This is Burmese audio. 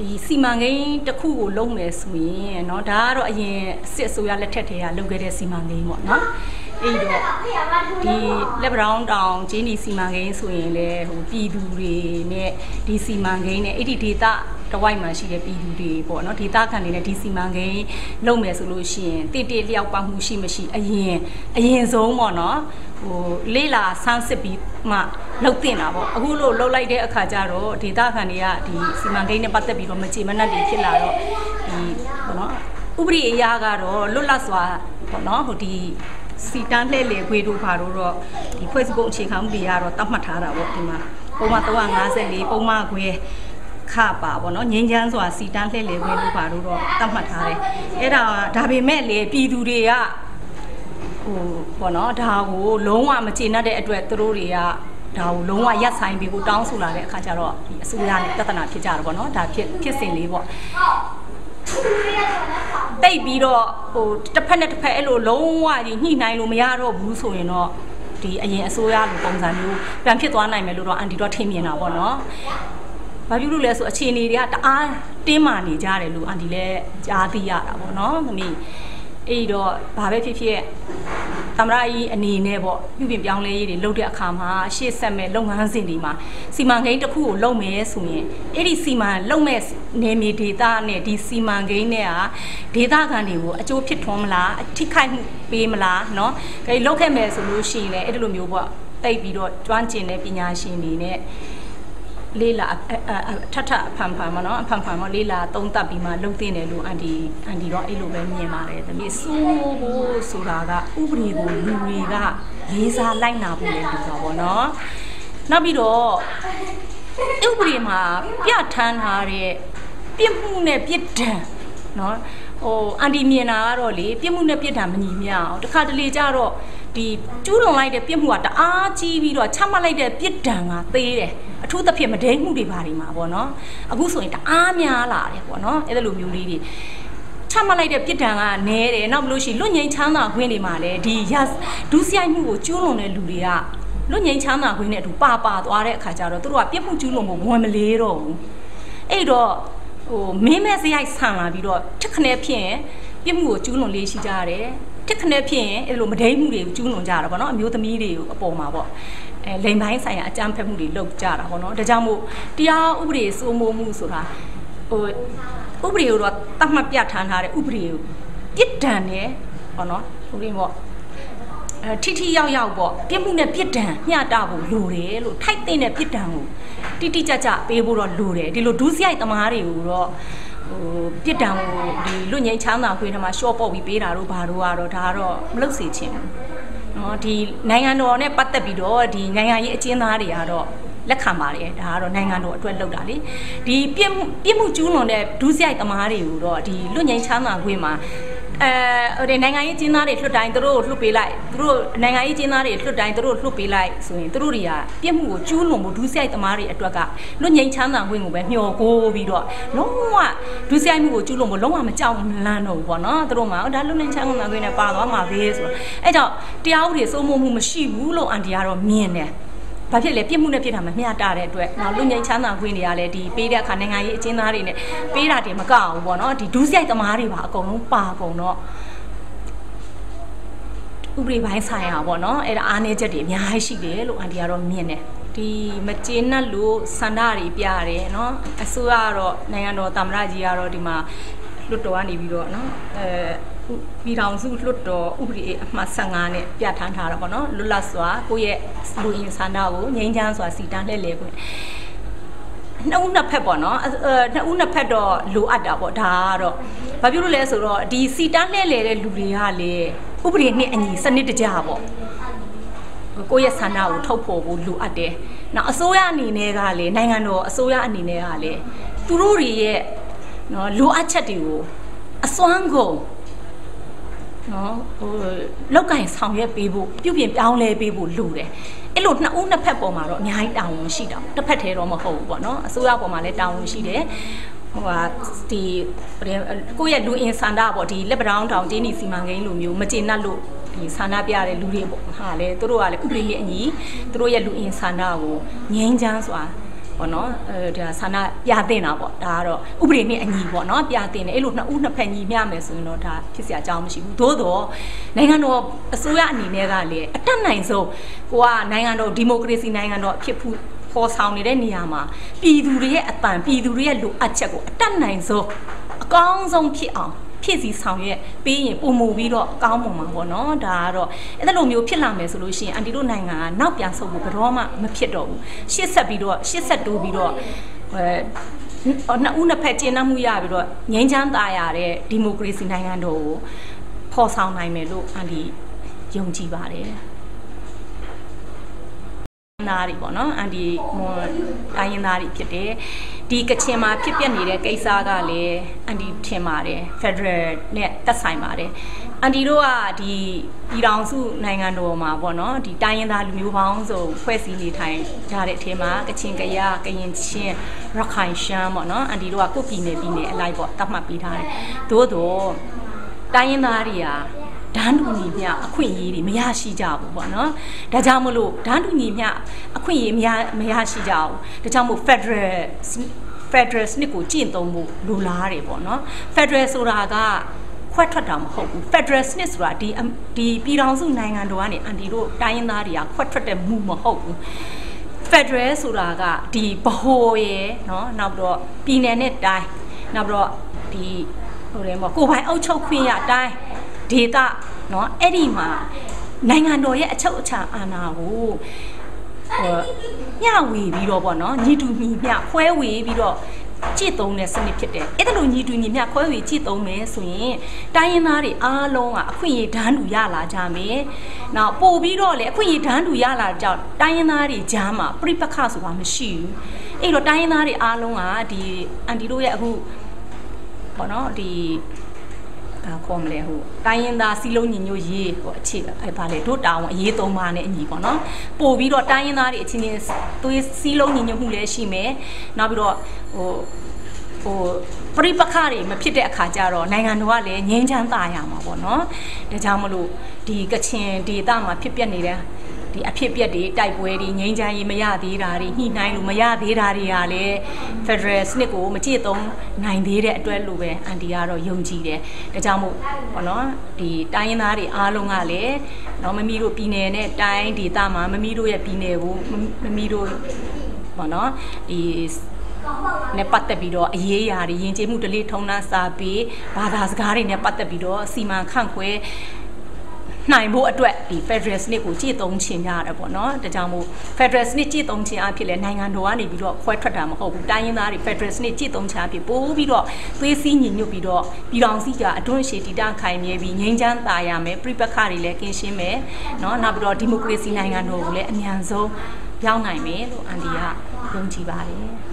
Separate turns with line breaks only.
ဒီစီမံကိန်းတစ်ခုကိုလုပ်မယ်ဆိုရင်เนาะဒါကတော့အရင်စစ်အစိုးရလက်ထက်တည်းကလုပ်ခဲ့တဲ့စီမံကိန်းပေါ့เนาะအဲ့တော့ဒီလက်ဗရောင်းတောင်ဂျင်းဒီစီမံကိန်းဆိုရင်လေဟိုပြည်သူတွေနဲ့ဒီစီမံကိန်းနဲ့အဲ့ဒီဒေတာ တဝိုက်မှာရှိတဲ့ပြည်သူတွေပေါ့နော်ဒေတာခံနေတဲ့ဒီစီမံကိန်းလုပ်မယ်ဆိုလို့ရှိရင်တိတိလျောက်ပတ်မှုရှိမရှိအရင်အရင်ဆုံးပေါ့နော်ဟိုလေးလာဆန်းစစ်ပြီးမှလုပ်တင်တာပေါ့အခုလို့လှုပ်လိုက်တဲ့အခါကျတော့ဒေတာခံတွေကဒီစီမံကိန်းနဲ့ပတ်သက်ပြီးတော့မကြေမနက်တွေဖြစ်လာတော့ဒီပေါ့နော်ဥပဒေအရာကတော့လွတ်လပ်စွာပေါ့နော်ဟိုဒီစီတန်းလှည့်လေခွေတို့ဘာတို့တော့ဒီ Facebook အခြေခံမှုတွေကတော့တတ်မှတ်ထားတာပေါ့ဒီမှာပုံမှန်354ပုံမှန်ခွေ ခပါပေါ့နော်ငင်းချမ်းစွာစီတန်းလှည့်လေခွေတို့ဘာတို့တော့တတ်မှတ်ထားတယ်အဲ့ဒါဒါပေမဲ့လေပြည်သူတွေကဟိုပေါ့နော်ဒါကိုလုံးဝမကျေနပ်တဲ့အတွက်သူတို့တွေကဒါကိုလုံးဝရက်ဆိုင်ပြီးကိုတောင်းဆိုလာတဲ့အခါကျတော့ဒီအစိုးရနဲ့ပြဿနာဖြစ်ကြတယ်ပေါ့နော်ဒါဖြစ်ဖြစ်စဉ်လေးပေါ့တိတ်ပြီးတော့ဟိုတစ်ဖက်နဲ့တစ်ဖက်အဲ့လိုလုံးဝကြီးညှိနှိုင်းလို့မရတော့ဘူးဆိုရင်တော့ဒီအရင်အစိုးရလိုပုံစံမျိုးပြန်ဖြစ်သွားနိုင်မယ်လို့တော့အန်တီတော့ထင်မြင်တာပေါ့နော်။ ဘာဖြစ်လို့လဲဆိုအခြေအနေတွေကတအားတင်းမာနေကြတယ်လို့အန်တီလည်းကြားသိရတာပေါ့နော်သမီး။အဲ့တော့ဘာပဲဖြစ်ဖြစ်သမရကြီးအနေနဲ့ပေါ့ပြုပြင်ပြောင်းလဲရေးတွေလုပ်တဲ့အခါမှာရှေ့ဆက်မဲ့လုပ်ငန်းစဉ်တွေမှာစီမံကိန်းတစ်ခုကိုလုပ်မယ်ဆိုရင်အဲ့ဒီစီမံလုပ်မဲ့နေမီဒေတာနဲ့ဒီစီမံကိန်းနဲ့ဟာဒေတာခံတွေကိုအကျိုးဖြစ်ထွန်းမလားအထိခိုက်မှုပေးမလားเนาะဒါလုပ်ခဲ့မယ်ဆိုလို့ရှိရင်လည်းအဲ့ဒီလိုမျိုးပေါ့တိတ်ပြီးတော့ကျွမ်းကျင်တဲ့ပညာရှင်တွေနဲ့ လေးလာထထအဖန်ဖန်မနော်အဖန်ဖန်မလေးလာသုံးသပ်ပြီးမှလုံတင်တယ်လို့အန်ဒီအန်ဒီတော့အဲ့လိုပဲမြင်ပါတယ်သမီးစိုးဖို့ဆိုတာကဥပဒေကိုလူတွေကလေးစားလိုက်နာဖို့လည်းလိုတာပေါ့နော်နောက်ပြီးတော့ဥပဒေမှာပြဋ္ဌာန်းထားတဲ့ပြစ်မှုနဲ့ပြစ်ဒဏ်နော်ဟိုအန်တီမြင်တာကတော့လေပြစ်မှုနဲ့ပြစ်ဒဏ်မညီမျှအောင်တခါတလေကြတော့ဒီကျူးလွန်လိုက်တဲ့ပြစ်မှုကတအားကြီးပြီးတော့ချမှတ်လိုက်တဲ့ပြစ်ဒဏ်ကသေးတယ်အ ထူးသဖြင့်မဒိန်မှုတွေပါတွေမှာပေါ့နော်အခုဆိုရင်တအားများလာတယ်ပေါ့နော်အဲ့လိုမျိုးလေးတွေချမှတ်လိုက်တဲ့ပြစ်ဒဏ်ကနည်းတယ်နောက်မလို့ရှိလွတ်ငြိမ်းချမ်းသာခွင့်တွေမှာလည်းဒီရဒုစရိုက်မှုကိုကျူးလွန်တဲ့လူတွေကလွတ်ငြိမ်းချမ်းသာခွင့်နဲ့အတူပါပါသွားတဲ့အခါကျတော့သူတို့ကပြစ်မှုကျူးလွန်ဖို့ဝင်မလေးတော့ဘူးအဲ့တော့ဟိုမင်းမဲ့စရိုက်ဆန်လာပြီးတော့ထက်ခနဲ့ဖြစ်ရင်ပြစ်မှုကိုကျူးလွန်လေးရှိကြရတယ် တစ်ခနဲ့ဖြစ်ရင်အဲ့လိုမဒိမ့်မှုတွေကိုကျူးလွန်ကြတာပေါ့နော်အမျိုးသမီးတွေကိုအပေါ်မှာပေါ့အဲလိန်ပိုင်းဆိုင်ရာအကြမ်းဖက်မှုတွေလုပ်ကြတာပေါ့နော်ဒါကြောင့်မို့တရားဥပဒေစိုးမိုးမှုဆိုတာဟိုဥပဒေကိုတော့တတ်မှတ်ပြဋ္ဌာန်းထားတဲ့ဥပဒေကိုပြစ်ဒဏ်နဲ့ပေါ့နော်ဥပဒေပေါ့အဲထိထိရောက်ရောက်ပေါ့ပြစ်မှုနဲ့ပြစ်ဒဏ်မျှတဖို့လိုတယ်လို့ထိုက်တဲ့ပြစ်ဒဏ်ကိုတိတိကျကျပေးဖို့တော့လိုတယ်ဒီလိုဒုစရိုက်သမားတွေကိုတော့ ဟိုပြစ်ဒဏ်ကိုဒီလွတ်ငင်းချမ်းသာခွေးထမှာရှော့ပေါ့ပြီးပေးတာတို့ဘာတို့ကတော့ဒါကတော့မလုပ်စေချင်ဘူးနော်ဒီနိုင်ငံတော်နဲ့ပတ်သက်ပြီးတော့ဒီနိုင်ငံရေးအကျဉ်းသားတွေကတော့လက်ခံပါတယ်ဒါကတော့နိုင်ငံတော်အတွက်လုပ်တာလေဒီပြစ်မှုပြစ်မှုကျူးလွန်တဲ့ဒုစရိုက်သမားတွေကိုတော့ဒီလွတ်ငင်းချမ်းသာခွေးမှာ အဲဟိုဒီနိုင်ငံရေးကျင်းသားတွေလွှတ်တိုင်းသူတို့လွှတ်ပေးလိုက်သူတို့နိုင်ငံရေးကျင်းသားတွေလွှတ်တိုင်းသူတို့လွှတ်ပေးလိုက်ဆိုရင်သူတို့တွေကပြစ်မှုကိုကျူးလွန်မှုဒုစရိုက်သမားတွေအတွက်ကလွတ်ငြိမ်းချမ်းသာခွင့်ကိုပဲမျှော်ကိုပြီးတော့လုံးဝဒုစရိုက်မှုကိုကျူးလွန်ဖို့လုံးဝမကြောက်မလန့်တော့ဘူးပေါ့နော်သူတို့မှဒါလွတ်ငြိမ်းချမ်းသာခွင့်နဲ့ပါသွားမှာပဲဆိုတော့အဲကြောင့်တရားဥပဒေစိုးမိုးမှုမရှိဘူးလို့အန်တီကတော့မြင်တယ် ဘာဖြစ်လဲပြစ်မှုနဲ့ပြစ်တာမမျှတာတဲ့အတွက်နောက်လူငယ်ချမ်းသာခွင့်တွေကလည်းဒီပေးတဲ့အခါနိုင်ငံရေးအကျဉ်းသားတွေနဲ့ပေးတာတွေမကအောင်ပေါ့နော်ဒီဒူးဆိုင်သမားတွေပါအကုန်လုံးပါကုန်တော့ဥပဒေပိုင်းဆိုင်ရာပေါ့နော်အဲ့ဒါအားနည်းချက်တွေအများကြီးရှိတယ်လို့အန်တီကတော့မြင်တယ်ဒီမကျေနပ်လို့ဆန္ဒတွေပြရတယ်နော်အစိုးရကတော့နိုင်ငံတော်သမ္မတကြီးကတော့ဒီမှာလွတ်တော်ကနေပြီးတော့နော်အဲาะအဲပြည်ထောင်စုလွတ်တော်ဥပဒေအမှတ်15နဲ့ပြဋ္ဌာန်းထားတာပေါ့နော်လွတ်လပ်စွာကိုယ့်ရဲ့လူရင်းဆန္ဒကိုငြိမ်းချမ်းစွာစီတန်းလှည့်လည်ခွင့်နှစ်ဦးနှစ်ဖက်ပေါ့နော်အဲနှစ်ဦးနှစ်ဖက်တော့လိုအပ်တာပေါ့ဒါကတော့ဘာဖြစ်လို့လဲဆိုတော့ဒီစီတန်းလှည့်လည်တဲ့လူတွေကလေဥပဒေနဲ့အညီစနစ်တကျပေါ့ကိုယ့်ရဲ့ဆန္ဒကိုထုတ်ဖော်ဖို့လိုအပ်တယ်။နောက်အစိုးရအနေနဲ့ကလေနိုင်ငံတော်အစိုးရအနေနဲ့ကလေသူတို့တွေရဲ့နော်လိုအပ်ချက်တွေကိုအစွမ်းကုန် နော်ဟိုလောက်ကင်ဆောင်ရွက်ပေးဖို့ပြုပြင်ပြောင်းလဲပေးဖို့လိုတယ်အဲ့လိုနှစ်ဦးနှစ်ဖက်ပေါ်မှာတော့အများကြီးတာဝန်ရှိတာတစ်ဖက်တည်းတော့မဟုတ်ဘူးပေါ့နော်အစိုးရပေါ်မှာလည်းတာဝန်ရှိတယ်ဟိုဟာဒီကိုယ့်ရဲ့လူအင်ဆန္ဒပေါ့ဒီလက်ပတောင်းတောင်တင်းနီစီမံကိန်းလိုမျိုးမကျေနပ်လို့ဒီဆန္ဒပြတဲ့လူတွေပေါ့ဟာလေသူတို့ကလည်းဥပဒေနဲ့အညီသူတို့ရဲ့လူအင်ဆန္ဒကိုငြိမ်းချမ်းစွာ ပေါ့နော်ဒါဆန္ဒပြတင်တာပေါ့ဒါကတော့ဥပဒေနဲ့အညီပေါ့နော်ပြတင်တယ်အဲ့လိုနှစ်ဦးနှစ်ဖက်ညီမျှမယ်ဆိုရင်တော့ဒါဖြစ်စရာအကြောင်းမရှိဘူးသို့တော့နိုင်ငံတော်အစိုးရအနေနဲ့ကလည်းအတက်နိုင်ဆုံးကိုကနိုင်ငံတော်ဒီမိုကရေစီနိုင်ငံတော်အဖြစ်ဖို့ပေါ်ဆောင်နေတဲ့နေရာမှာပြည်သူတွေရဲ့အတန်ပြည်သူတွေရဲ့လိုအပ်ချက်ကိုအတက်နိုင်ဆုံးအကောင်းဆုံးဖြစ်အောင် ဖြစ်စီဆောင်ရွက်ပေးရင်ပုံမူပြီးတော့အကောင်းပုံမှာပေါ့နော်ဒါကတော့အဲ့လိုမျိုးဖြစ်လာမယ်ဆိုလို့ရှိရင်အန်တီတို့နိုင်ငံကနောက်ပြန်ဆုတ်ဖို့ဘယ်တော့မှမဖြစ်တော့ဘူးရှေ့ဆက်ပြီးတော့ရှေ့ဆက်တိုးပြီးတော့အဲနှစ်ဦးနှစ်ဖက်ကျင်းနှမှုရပြီးတော့ငြိမ်းချမ်းသာရတဲ့ဒီမိုကရေစီနိုင်ငံတော်ကိုဖော်ဆောင်နိုင်မယ်လို့အန်တီယုံကြည်ပါတယ်သားတွေပေါ့နော်အန်ဒီမွန်တိုင်းရင်းသားတွေဖြစ်တယ် ဒီကချင်မှာဖြစ်ပျက်နေတဲ့ကိစ္စကလည်းအန်ဒီထင်ပါတယ်ဖက်ဒရယ်နဲ့သက်ဆိုင်ပါတယ်အန်ဒီတို့ကဒီပြည်တော်စုနိုင်ငံတော်မှာပေါ့နော်ဒီတိုင်းရင်းသားလူမျိုးပေါင်းစုံဖွဲ့စည်းနေထိုင်ကြတဲ့အထက်မှာကချင်ကရကရင်ချင်းရခိုင်ရှမ်းပေါ့နော်အန်ဒီတို့ကကုတ်ပြည်နယ်ပြည်နယ်အလိုက်ပေါ့တတ်မှတ်ပေးထားတယ်သို့တော့တိုင်းရင်းသားတွေက ဒန်းတူညီမျှအခွင့်အရေးတွေမရရှိကြဘူးပေါ့နော်ဒါကြောင့်မလို့ဒန်းတူညီမျှအခွင့်အရေးမရမရရှိကြဘူးဒါကြောင့်မို့ Federal Federal စနစ်ကိုကျင့်သုံးဖို့လိုလားတယ်ပေါ့နော် Federal ဆိုတာကခွဲထွက်တာမဟုတ်ဘူး Federal စနစ်ဆိုတာဒီဒီပြည်ထောင်စုနိုင်ငံတော်ကနေအန်တီတို့တိုင်းရင်းသားတွေကခွဲထွက်တဲ့မှုမဟုတ်ဘူး Federal ဆိုတာကဒီဗဟိုရယ်เนาะနောက်ပြီးတော့ပြည်နယ်နဲ့တိုင်းနောက်ပြီးတော့ဒီဟိုလေမကိုပိုင်အုပ်ချုပ်ခွင့်ရတိုင်း ဒေတာเนาะအဲ့ဒီမှာနိုင်ငံတော်ရဲ့အချုပ်အခြာအာဏာကိုဟိုညဝေပြီးတော့ပေါ့နော်ညီတူညီမျှခွဲဝေပြီးတော့ကြည့်သုံးတဲ့စနစ်ဖြစ်တယ်အဲ့ဒါလိုညီတူညီမျှခွဲဝေကြည့်သုံးမယ်ဆိုရင်တိုင်းရင်းသားတွေအားလုံးကအခွင့်အရေးဓာတ်တူရလာကြမယ်။နောက်ပို့ပြီးတော့လေအခွင့်အရေးဓာတ်တူရလာကြောင့်တိုင်းရင်းသားတွေကြားမှာပြိပခဆိုတာမရှိဘူး။အဲ့တော့တိုင်းရင်းသားတွေအားလုံးကဒီအန်တီတို့ရဲ့အခုပေါ့နော်ဒီ ဘာခေါ်မလဲဟိုတိုင်းရင်သားစီလုံးညီညွတ်ရေးဟိုအခြေအဲဗာလေတို့တောင်းအရေးသုံးပါနဲ့အညီပေါ့နော်ပို့ပြီးတော့တိုင်းရင်သားတွေအချင်းချင်းသွေးစီလုံးညီညွတ်မှုလည်းရှိမယ်နောက်ပြီးတော့ဟိုဟိုပြိပခါတွေမဖြစ်တဲ့အခါကျတော့နိုင်ငံတော်ကလည်းငြင်းချမ်းသာရမှာပေါ့နော်ဒါကြောင့်မလို့ဒီကချင်ဒေသမှာဖြစ်ပျက်နေတဲ့ ဒီအဖြစ်ပြက်တွေတိုက်ပွဲတွေငြိမ်းချမ်းရေးမရသေးတာတွေညှိနှိုင်းလို့မရသေးတာတွေကလည်း Federal စနစ်ကိုမကြည့်သုံးနိုင်သေးတဲ့အတွက်လို့ပဲအန်တီကတော့ယုံကြည်တယ်။ဒါကြောင့်မို့ဘောနော်ဒီတိုင်းရင်းသားတွေအားလုံးကလည်းနော်မမီတို့ပြည်နယ်နဲ့တိုင်းဒေသမှာမမီတို့ရဲ့ပြည်နယ်ကိုမမီတို့ဘောနော်ဒီနဲ့ပတ်သက်ပြီးတော့အရေးအရာတွေယဉ်ကျေးမှုဒလိထုံးနှန်းစာပေဘာသာစကားတွေနဲ့ပတ်သက်ပြီးတော့စီမံခန့်ခွဲ နိုင်ဖို့အတွက်ဒီ Federal စနစ်ကိုကြည့်သုံးချင်ကြရတယ်ပေါ့နော်ဒါကြောင့်မို့ Federal စနစ်ကြည့်သုံးချင်အဖြစ်လဲနိုင်ငံတော်ကနေပြီးတော့ခွဲထွက်တာမဟုတ်ဘူးတိုင်းရင်းသားတွေ Federal စနစ်ကြည့်သုံးချင်အဖြစ်ပို့ပြီးတော့သွေးစည်းညီညွတ်ပြီးတော့ပြည်တော်စီကအတွန်းရှည်တည်တခိုင်မြဲပြီးငြိမ်းချမ်းသာရမယ်ပြိပခါတွေလည်းကင်းရှင်းမယ်နော်နောက်ပြီးတော့ဒီမိုကရေစီနိုင်ငံတော်ကိုလည်းအမြန်ဆုံးရောက်နိုင်မယ်လို့အန်ဒီကယုံကြည်ပါတယ်